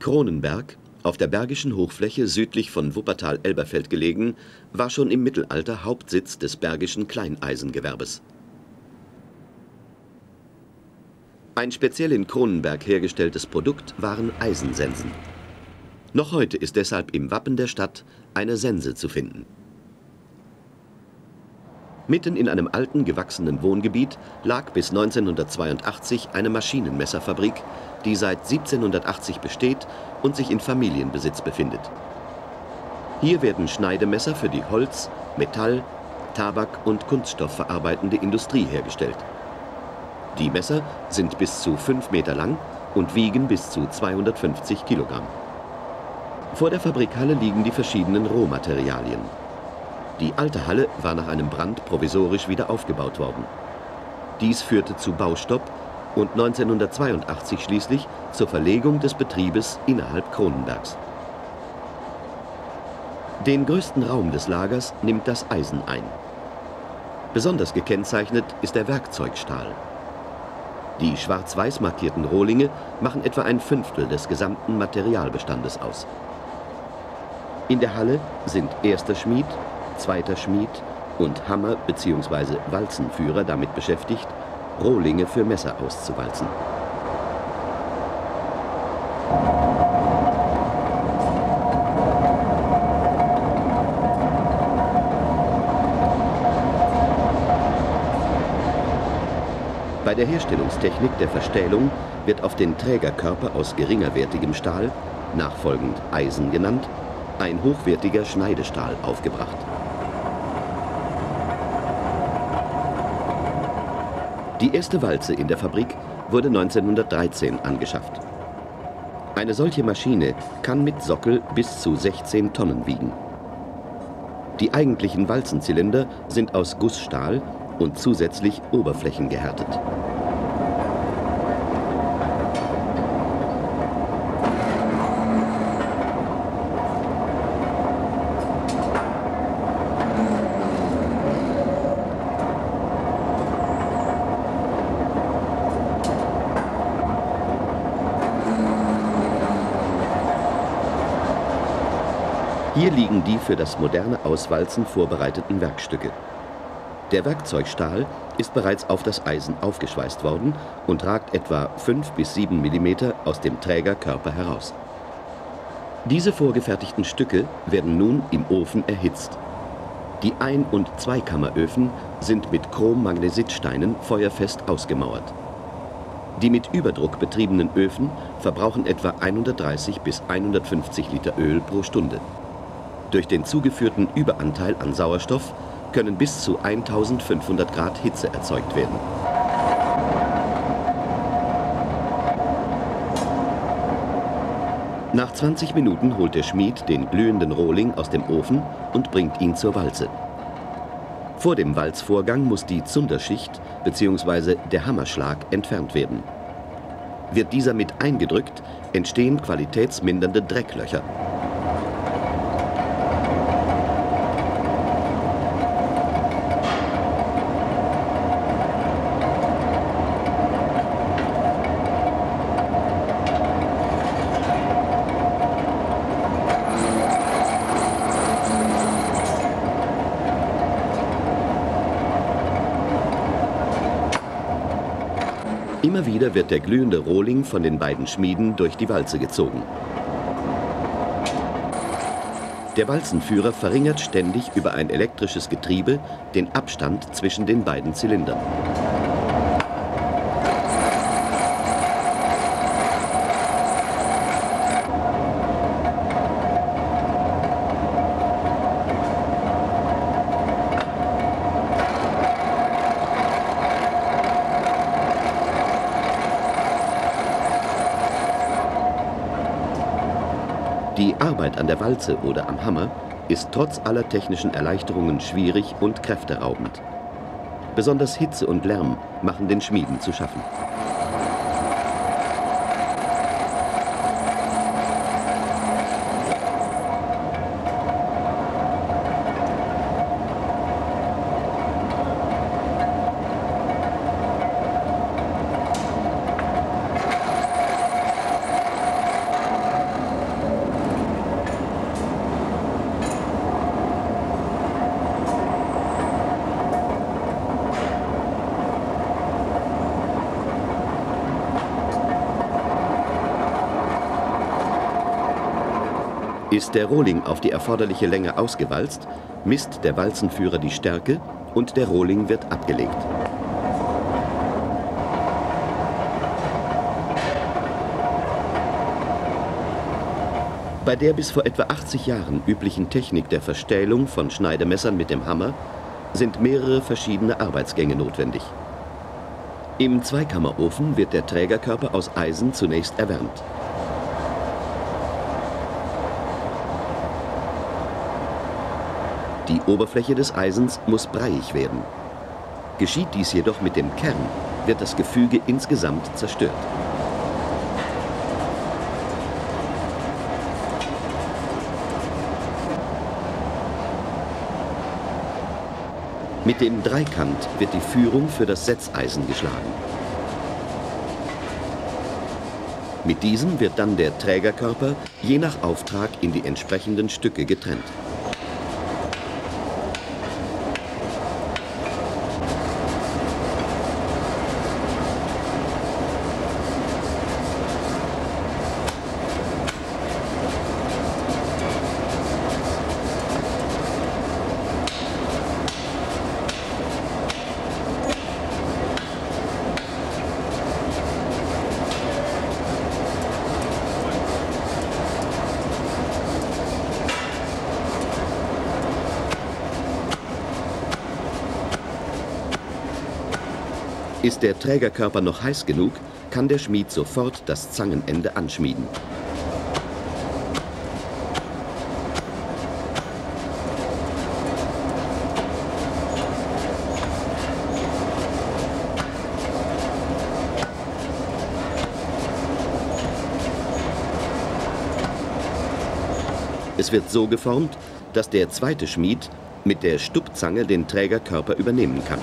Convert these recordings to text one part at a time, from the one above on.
Kronenberg, auf der Bergischen Hochfläche südlich von Wuppertal-Elberfeld gelegen, war schon im Mittelalter Hauptsitz des Bergischen Kleineisengewerbes. Ein speziell in Kronenberg hergestelltes Produkt waren Eisensensen. Noch heute ist deshalb im Wappen der Stadt eine Sense zu finden. Mitten in einem alten, gewachsenen Wohngebiet lag bis 1982 eine Maschinenmesserfabrik, die seit 1780 besteht und sich in Familienbesitz befindet. Hier werden Schneidemesser für die Holz, Metall, Tabak und Kunststoff verarbeitende Industrie hergestellt. Die Messer sind bis zu 5 Meter lang und wiegen bis zu 250 Kilogramm. Vor der Fabrikhalle liegen die verschiedenen Rohmaterialien. Die alte Halle war nach einem Brand provisorisch wieder aufgebaut worden. Dies führte zu Baustopp und 1982 schließlich zur Verlegung des Betriebes innerhalb Kronenbergs. Den größten Raum des Lagers nimmt das Eisen ein. Besonders gekennzeichnet ist der Werkzeugstahl. Die schwarz-weiß markierten Rohlinge machen etwa ein Fünftel des gesamten Materialbestandes aus. In der Halle sind erster Schmied, zweiter Schmied und Hammer- bzw. Walzenführer damit beschäftigt, Rohlinge für Messer auszuwalzen. Bei der Herstellungstechnik der Verstählung wird auf den Trägerkörper aus geringerwertigem Stahl, nachfolgend Eisen genannt, ein hochwertiger Schneidestahl aufgebracht. Die erste Walze in der Fabrik wurde 1913 angeschafft. Eine solche Maschine kann mit Sockel bis zu 16 Tonnen wiegen. Die eigentlichen Walzenzylinder sind aus Gussstahl und zusätzlich oberflächengehärtet. Hier liegen die für das moderne Auswalzen vorbereiteten Werkstücke. Der Werkzeugstahl ist bereits auf das Eisen aufgeschweißt worden und ragt etwa 5 bis 7 mm aus dem Trägerkörper heraus. Diese vorgefertigten Stücke werden nun im Ofen erhitzt. Die Ein- und Zweikammeröfen sind mit Chrommagnesitsteinen feuerfest ausgemauert. Die mit Überdruck betriebenen Öfen verbrauchen etwa 130 bis 150 Liter Öl pro Stunde. Durch den zugeführten Überanteil an Sauerstoff können bis zu 1500 Grad Hitze erzeugt werden. Nach 20 Minuten holt der Schmied den glühenden Rohling aus dem Ofen und bringt ihn zur Walze. Vor dem Walzvorgang muss die Zunderschicht bzw. der Hammerschlag entfernt werden. Wird dieser mit eingedrückt, entstehen qualitätsmindernde Drecklöcher. Immer wieder wird der glühende Rohling von den beiden Schmieden durch die Walze gezogen. Der Walzenführer verringert ständig über ein elektrisches Getriebe den Abstand zwischen den beiden Zylindern. Die Arbeit an der Walze oder am Hammer ist trotz aller technischen Erleichterungen schwierig und kräfteraubend. Besonders Hitze und Lärm machen den Schmieden zu schaffen. Ist der Rohling auf die erforderliche Länge ausgewalzt, misst der Walzenführer die Stärke und der Rohling wird abgelegt. Bei der bis vor etwa 80 Jahren üblichen Technik der Verstählung von Schneidemessern mit dem Hammer sind mehrere verschiedene Arbeitsgänge notwendig. Im Zweikammerofen wird der Trägerkörper aus Eisen zunächst erwärmt. Die Oberfläche des Eisens muss breiig werden. Geschieht dies jedoch mit dem Kern, wird das Gefüge insgesamt zerstört. Mit dem Dreikant wird die Führung für das Setzeisen geschlagen. Mit diesem wird dann der Trägerkörper je nach Auftrag in die entsprechenden Stücke getrennt. Ist der Trägerkörper noch heiß genug, kann der Schmied sofort das Zangenende anschmieden. Es wird so geformt, dass der zweite Schmied mit der Stubzange den Trägerkörper übernehmen kann.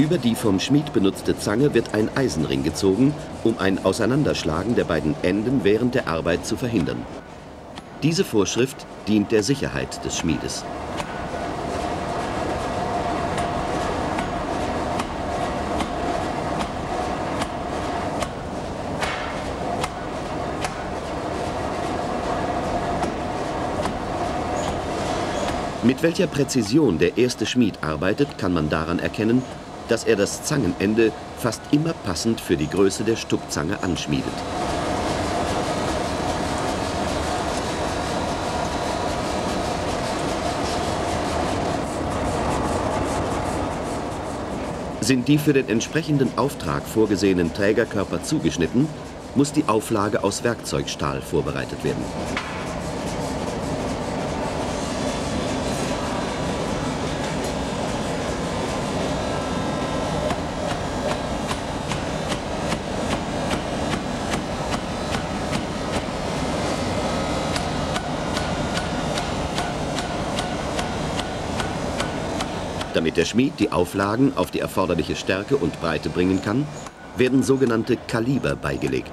Über die vom Schmied benutzte Zange wird ein Eisenring gezogen, um ein Auseinanderschlagen der beiden Enden während der Arbeit zu verhindern. Diese Vorschrift dient der Sicherheit des Schmiedes. Mit welcher Präzision der erste Schmied arbeitet, kann man daran erkennen, dass er das Zangenende fast immer passend für die Größe der Stubzange anschmiedet. Sind die für den entsprechenden Auftrag vorgesehenen Trägerkörper zugeschnitten, muss die Auflage aus Werkzeugstahl vorbereitet werden. Damit der Schmied die Auflagen auf die erforderliche Stärke und Breite bringen kann, werden sogenannte Kaliber beigelegt.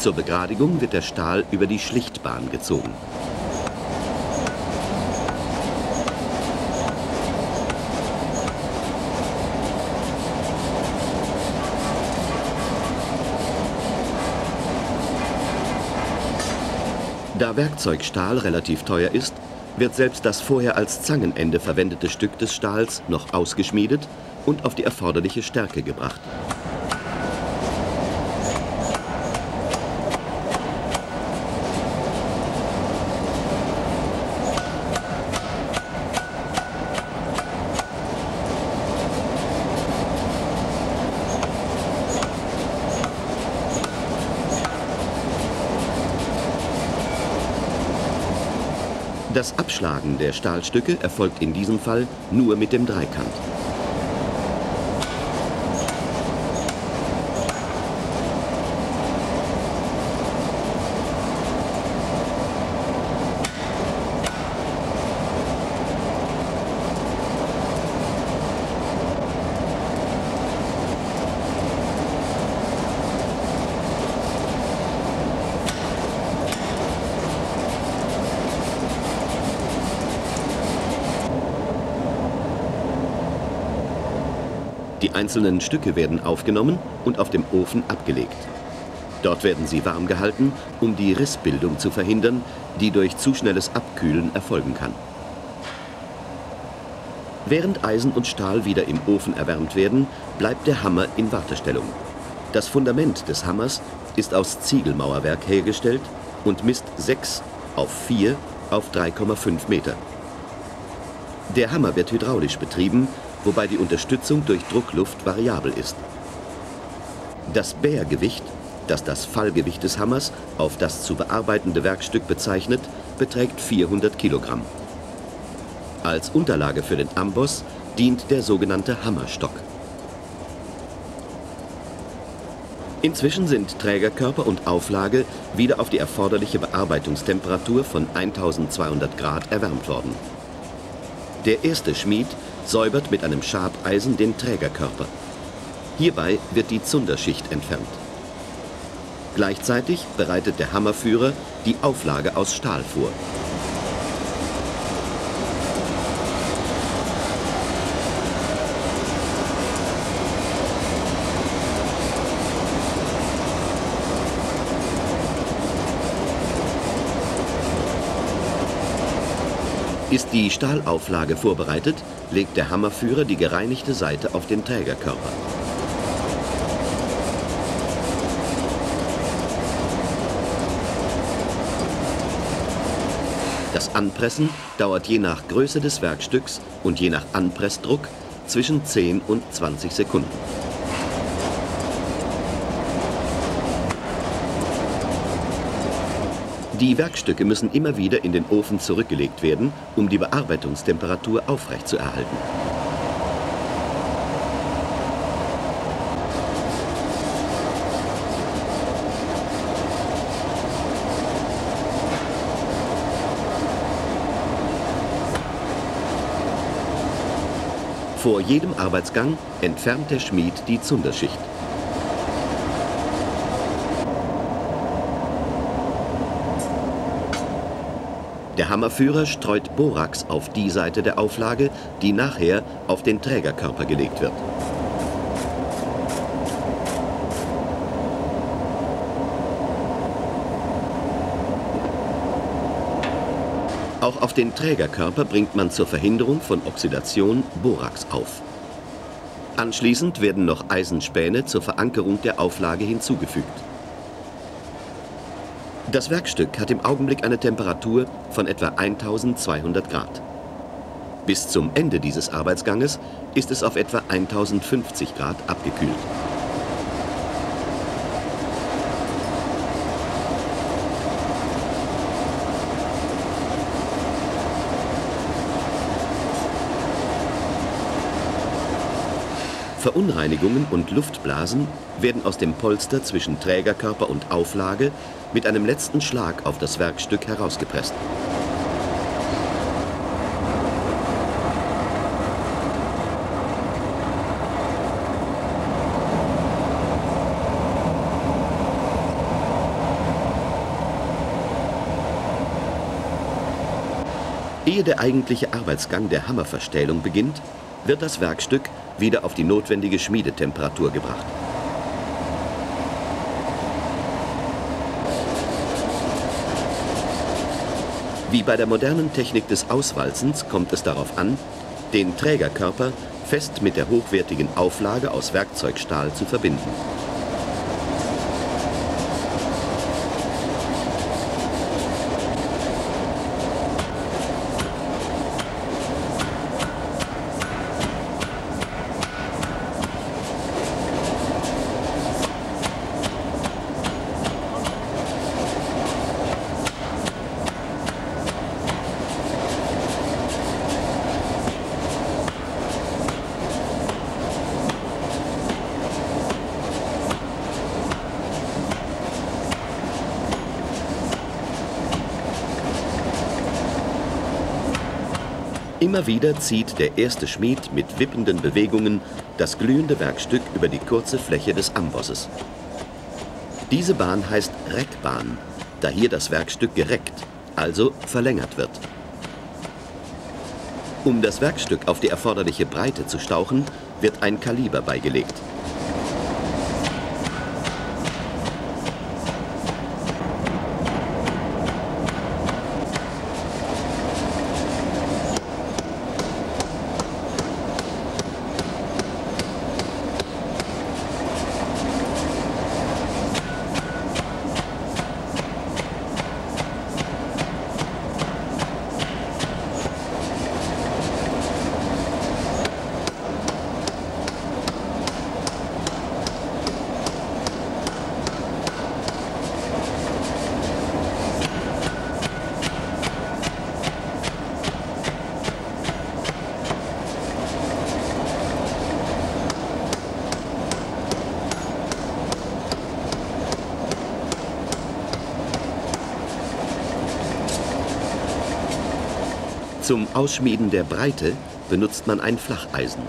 Zur Begradigung wird der Stahl über die Schlichtbahn gezogen. Da Werkzeugstahl relativ teuer ist, wird selbst das vorher als Zangenende verwendete Stück des Stahls noch ausgeschmiedet und auf die erforderliche Stärke gebracht. Das Abschlagen der Stahlstücke erfolgt in diesem Fall nur mit dem Dreikant. Einzelnen Stücke werden aufgenommen und auf dem Ofen abgelegt. Dort werden sie warm gehalten, um die Rissbildung zu verhindern, die durch zu schnelles Abkühlen erfolgen kann. Während Eisen und Stahl wieder im Ofen erwärmt werden, bleibt der Hammer in Wartestellung. Das Fundament des Hammers ist aus Ziegelmauerwerk hergestellt und misst 6 auf 4 auf 3,5 Meter. Der Hammer wird hydraulisch betrieben wobei die Unterstützung durch Druckluft variabel ist. Das Bärgewicht, das das Fallgewicht des Hammers auf das zu bearbeitende Werkstück bezeichnet, beträgt 400 Kilogramm. Als Unterlage für den Amboss dient der sogenannte Hammerstock. Inzwischen sind Trägerkörper und Auflage wieder auf die erforderliche Bearbeitungstemperatur von 1200 Grad erwärmt worden. Der erste Schmied säubert mit einem Schabeisen den Trägerkörper. Hierbei wird die Zunderschicht entfernt. Gleichzeitig bereitet der Hammerführer die Auflage aus Stahl vor. Ist die Stahlauflage vorbereitet, legt der Hammerführer die gereinigte Seite auf den Trägerkörper. Das Anpressen dauert je nach Größe des Werkstücks und je nach Anpressdruck zwischen 10 und 20 Sekunden. Die Werkstücke müssen immer wieder in den Ofen zurückgelegt werden, um die Bearbeitungstemperatur aufrechtzuerhalten. Vor jedem Arbeitsgang entfernt der Schmied die Zunderschicht. Der Hammerführer streut Borax auf die Seite der Auflage, die nachher auf den Trägerkörper gelegt wird. Auch auf den Trägerkörper bringt man zur Verhinderung von Oxidation Borax auf. Anschließend werden noch Eisenspäne zur Verankerung der Auflage hinzugefügt. Das Werkstück hat im Augenblick eine Temperatur von etwa 1200 Grad. Bis zum Ende dieses Arbeitsganges ist es auf etwa 1050 Grad abgekühlt. Verunreinigungen und Luftblasen werden aus dem Polster zwischen Trägerkörper und Auflage mit einem letzten Schlag auf das Werkstück herausgepresst. Ehe der eigentliche Arbeitsgang der Hammerverstählung beginnt, wird das Werkstück wieder auf die notwendige Schmiedetemperatur gebracht. Wie bei der modernen Technik des Auswalzens kommt es darauf an, den Trägerkörper fest mit der hochwertigen Auflage aus Werkzeugstahl zu verbinden. Immer wieder zieht der erste Schmied mit wippenden Bewegungen das glühende Werkstück über die kurze Fläche des Ambosses. Diese Bahn heißt Reckbahn, da hier das Werkstück gereckt, also verlängert wird. Um das Werkstück auf die erforderliche Breite zu stauchen, wird ein Kaliber beigelegt. Zum Ausschmieden der Breite benutzt man ein Flacheisen.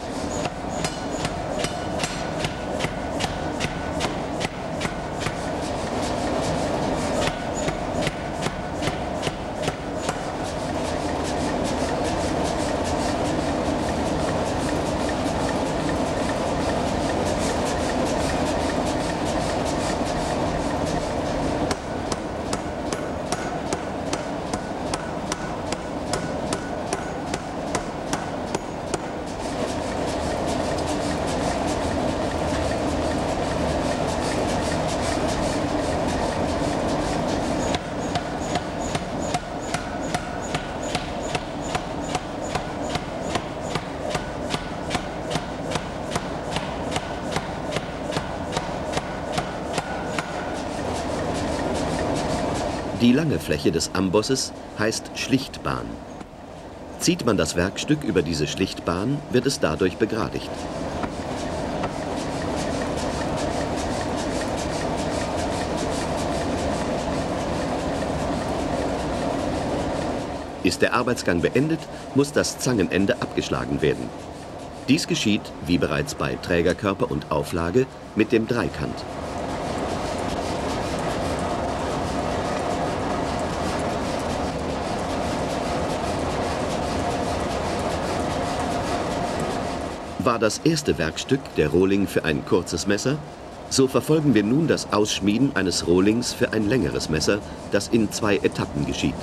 Die lange Fläche des Ambosses heißt Schlichtbahn. Zieht man das Werkstück über diese Schlichtbahn, wird es dadurch begradigt. Ist der Arbeitsgang beendet, muss das Zangenende abgeschlagen werden. Dies geschieht, wie bereits bei Trägerkörper und Auflage, mit dem Dreikant. War das erste Werkstück der Rohling für ein kurzes Messer, so verfolgen wir nun das Ausschmieden eines Rohlings für ein längeres Messer, das in zwei Etappen geschieht.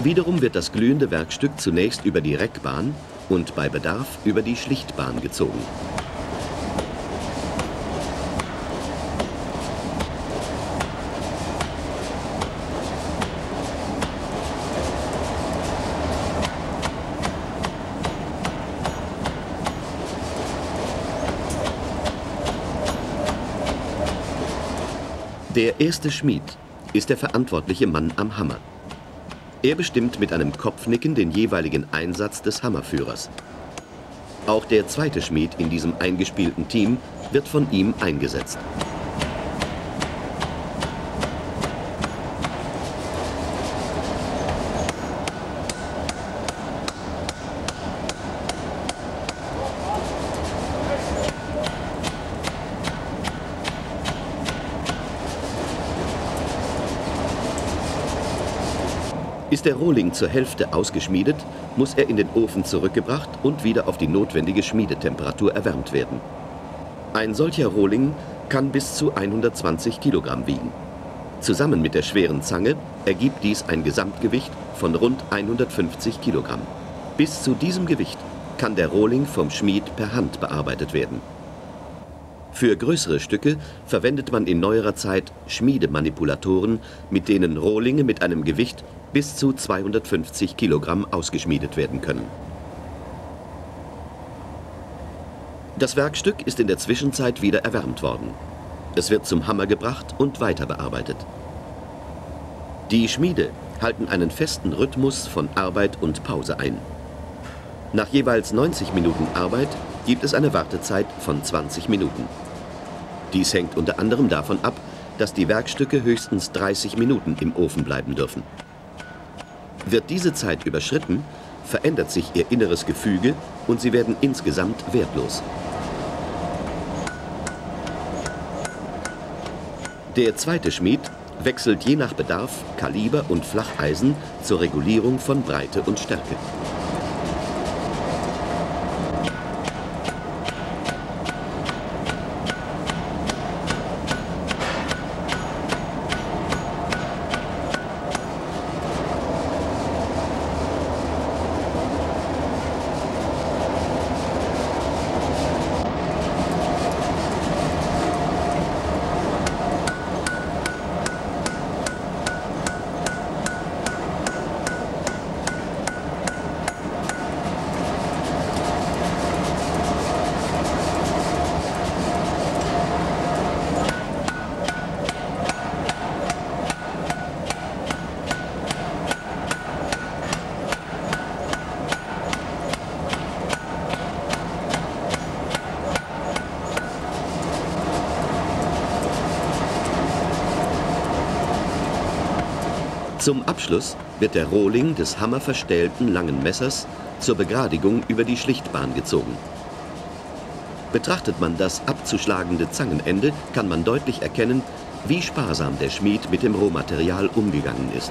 Wiederum wird das glühende Werkstück zunächst über die Reckbahn und bei Bedarf über die Schlichtbahn gezogen. Der erste Schmied ist der verantwortliche Mann am Hammer. Er bestimmt mit einem Kopfnicken den jeweiligen Einsatz des Hammerführers. Auch der zweite Schmied in diesem eingespielten Team wird von ihm eingesetzt. Ist der Rohling zur Hälfte ausgeschmiedet, muss er in den Ofen zurückgebracht und wieder auf die notwendige Schmiedetemperatur erwärmt werden. Ein solcher Rohling kann bis zu 120 Kilogramm wiegen. Zusammen mit der schweren Zange ergibt dies ein Gesamtgewicht von rund 150 Kilogramm. Bis zu diesem Gewicht kann der Rohling vom Schmied per Hand bearbeitet werden. Für größere Stücke verwendet man in neuerer Zeit Schmiedemanipulatoren, mit denen Rohlinge mit einem Gewicht bis zu 250 Kilogramm ausgeschmiedet werden können. Das Werkstück ist in der Zwischenzeit wieder erwärmt worden. Es wird zum Hammer gebracht und weiter bearbeitet. Die Schmiede halten einen festen Rhythmus von Arbeit und Pause ein. Nach jeweils 90 Minuten Arbeit gibt es eine Wartezeit von 20 Minuten. Dies hängt unter anderem davon ab, dass die Werkstücke höchstens 30 Minuten im Ofen bleiben dürfen. Wird diese Zeit überschritten, verändert sich ihr inneres Gefüge und sie werden insgesamt wertlos. Der zweite Schmied wechselt je nach Bedarf Kaliber und Flacheisen zur Regulierung von Breite und Stärke. Zum Abschluss wird der Rohling des hammerverstählten langen Messers zur Begradigung über die Schlichtbahn gezogen. Betrachtet man das abzuschlagende Zangenende, kann man deutlich erkennen, wie sparsam der Schmied mit dem Rohmaterial umgegangen ist.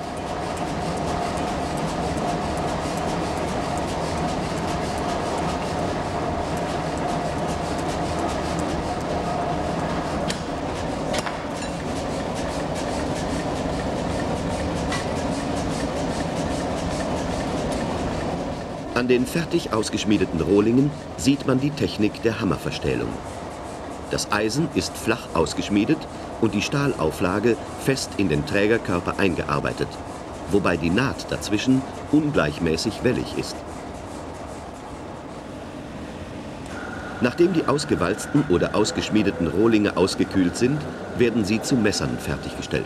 An den fertig ausgeschmiedeten Rohlingen sieht man die Technik der Hammerverstählung. Das Eisen ist flach ausgeschmiedet und die Stahlauflage fest in den Trägerkörper eingearbeitet, wobei die Naht dazwischen ungleichmäßig wellig ist. Nachdem die ausgewalzten oder ausgeschmiedeten Rohlinge ausgekühlt sind, werden sie zu Messern fertiggestellt.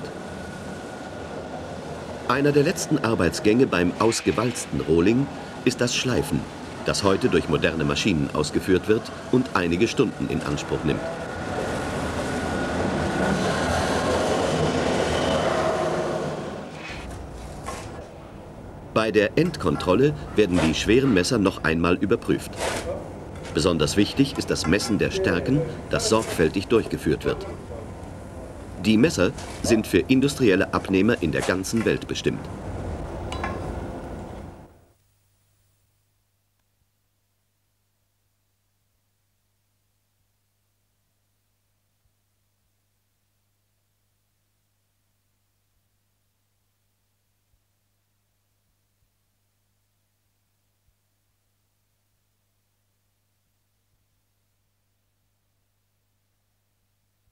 Einer der letzten Arbeitsgänge beim ausgewalzten Rohling ist das Schleifen, das heute durch moderne Maschinen ausgeführt wird und einige Stunden in Anspruch nimmt. Bei der Endkontrolle werden die schweren Messer noch einmal überprüft. Besonders wichtig ist das Messen der Stärken, das sorgfältig durchgeführt wird. Die Messer sind für industrielle Abnehmer in der ganzen Welt bestimmt.